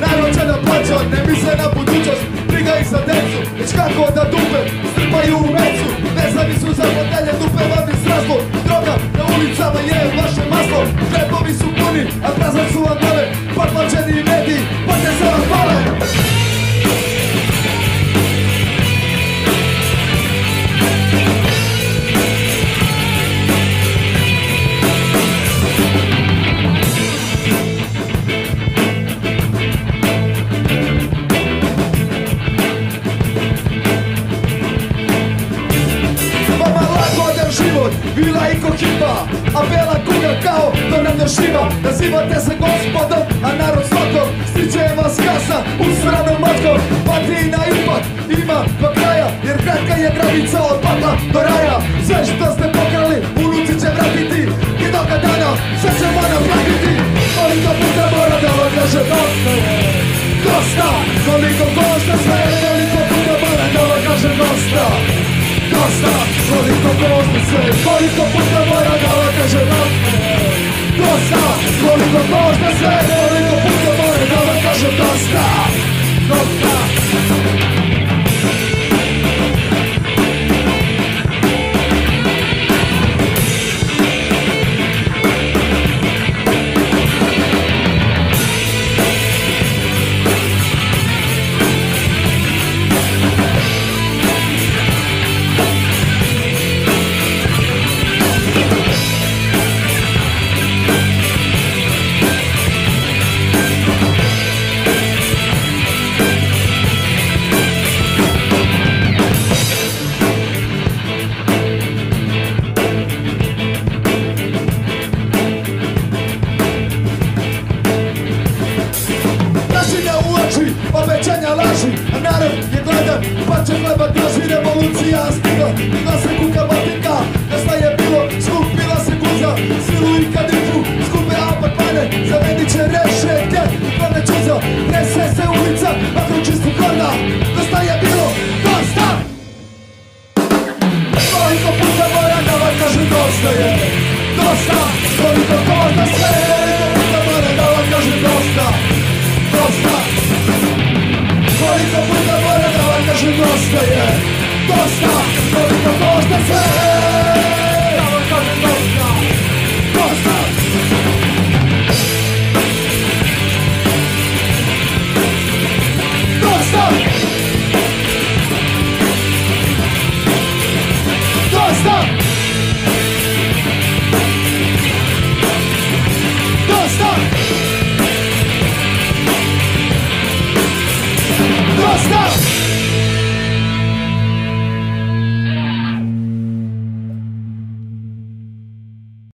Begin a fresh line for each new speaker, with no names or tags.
나로 찾아 život, vila i kohiba A bela kuga kao to nam ne šiva Nazivate se gospodom, a narod stokom Stiče vas kasa, usranom matkom Patrina ipak ima do kraja Jer kratka je granica od pakla do raja. Sve što ste pokrali, unuci će vratiti. Jednoga dana, sve će vam naplatiti Koliko puta mora da vam kaže dosta Dosta, koliko košta sve Koliko puta mora da vam kaže dosta. Dosta, koliko košta sve Koliko puta mora da vam kaže dosta Dosta, koliko košta sve Koliko puta mora da vam kaže dosta. Dosta pa će hleba traži Revolucija stiga, digla se kuka batika je bilo, skupila se guza Silu i kadifu, skupe apartmane Zamenit će rešetke, glavne čuza Trese se ulica, nakon čistih korda. Je bilo, dosta! Koliko puta mora da vam kažem dosta je kažem dosta je